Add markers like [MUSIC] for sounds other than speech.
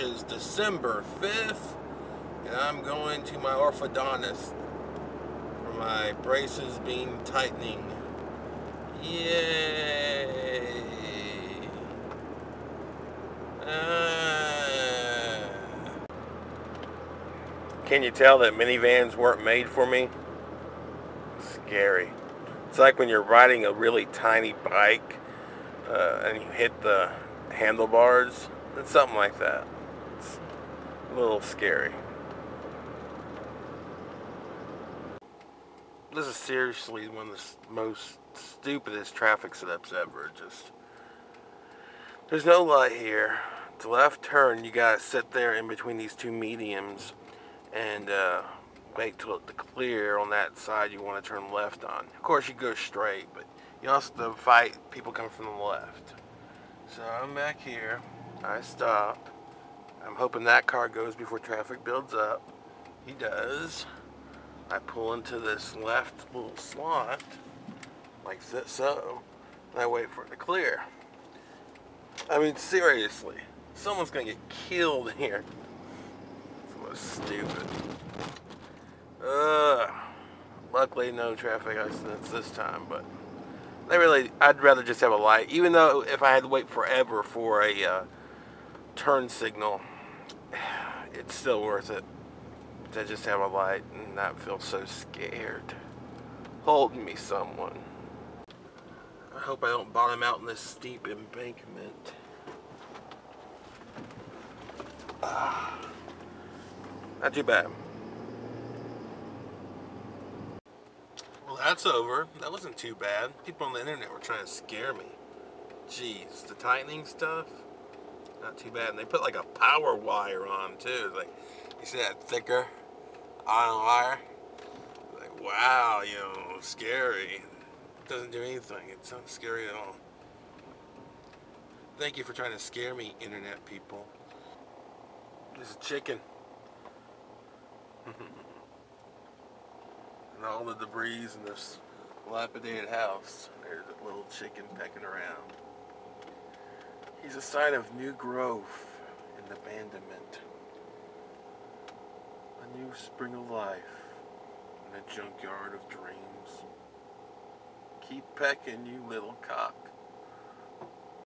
is December 5th, and I'm going to my orthodontist for my braces being tightening. Yay! Can you tell that minivans weren't made for me? Scary. It's like when you're riding a really tiny bike uh, and you hit the handlebars. It's something like that. It's a little scary. This is seriously one of the most stupidest traffic setups ever. Just there's no light here. It's a left turn, you gotta sit there in between these two mediums and uh, wait till it to clear on that side you want to turn left on. Of course, you go straight, but you also have to fight people coming from the left. So I'm back here. I stop. I'm hoping that car goes before traffic builds up. He does. I pull into this left little slot, like this, so, and I wait for it to clear. I mean, seriously, someone's gonna get killed here. Was stupid. Ugh. Luckily, no traffic accidents this time, but they really, I'd rather just have a light. Even though if I had to wait forever for a uh, turn signal, it's still worth it to just have a light and not feel so scared. Hold me, someone. I hope I don't bottom out in this steep embankment. Ah, not too bad. Well, that's over. That wasn't too bad. People on the internet were trying to scare me. Jeez, the tightening stuff, not too bad. And they put like a power wire on too. Like, you see that thicker iron wire? Like, wow, you know, scary. It doesn't do anything. It's not scary at all. Thank you for trying to scare me, internet people. There's a chicken. [LAUGHS] and all the debris in this dilapidated house. There's a little chicken pecking around. He's a sign of new growth and abandonment. A new spring of life in a junkyard of dreams. Keep pecking, you little cock.